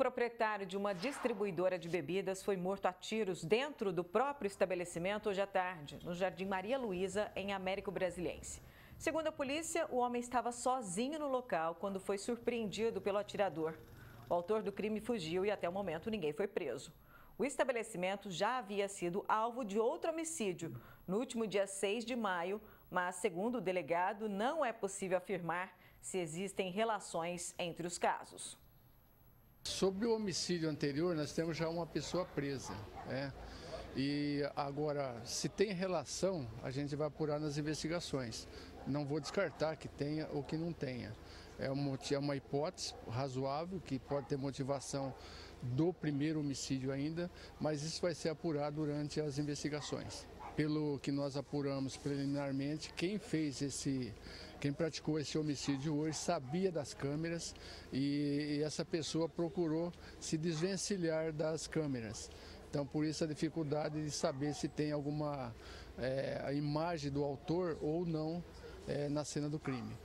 proprietário de uma distribuidora de bebidas foi morto a tiros dentro do próprio estabelecimento hoje à tarde, no Jardim Maria Luísa, em Américo Brasiliense. Segundo a polícia, o homem estava sozinho no local quando foi surpreendido pelo atirador. O autor do crime fugiu e até o momento ninguém foi preso. O estabelecimento já havia sido alvo de outro homicídio no último dia 6 de maio, mas, segundo o delegado, não é possível afirmar se existem relações entre os casos. Sobre o homicídio anterior, nós temos já uma pessoa presa. Né? E agora, se tem relação, a gente vai apurar nas investigações. Não vou descartar que tenha ou que não tenha. É uma, é uma hipótese razoável que pode ter motivação do primeiro homicídio ainda, mas isso vai ser apurado durante as investigações. Pelo que nós apuramos preliminarmente, quem fez esse, quem praticou esse homicídio hoje sabia das câmeras e, e essa pessoa procurou se desvencilhar das câmeras. Então, por isso a dificuldade de saber se tem alguma é, imagem do autor ou não é, na cena do crime.